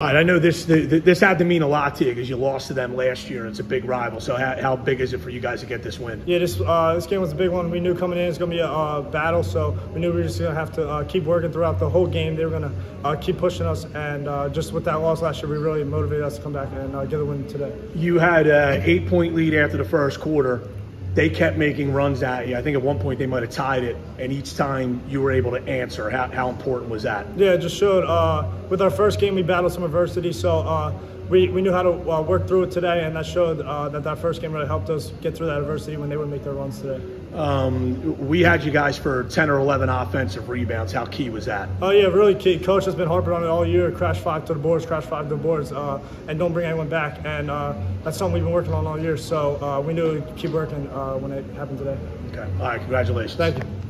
All right, I know this this had to mean a lot to you because you lost to them last year. It's a big rival. So how, how, big is it for you guys to get this win? Yeah, this uh, this game was a big one. We knew coming in it's going to be a uh, battle, so we knew we were just going to have to uh, keep working throughout the whole game. They were going to uh, keep pushing us, and uh, just with that loss last year, we really motivated us to come back and uh, get a win today. You had an eight point lead after the first quarter they kept making runs at you. I think at one point they might have tied it, and each time you were able to answer. How, how important was that? Yeah, it just showed. Uh, with our first game, we battled some adversity, so uh, we, we knew how to uh, work through it today, and that showed uh, that that first game really helped us get through that adversity when they would make their runs today. Um, we had you guys for 10 or 11 offensive rebounds. How key was that? Oh, yeah, really key. Coach has been harping on it all year. Crash five to the boards, crash five to the boards, uh, and don't bring anyone back. And uh, that's something we've been working on all year. So uh, we knew to keep working uh, when it happened today. Okay. All right. Congratulations. Thank you.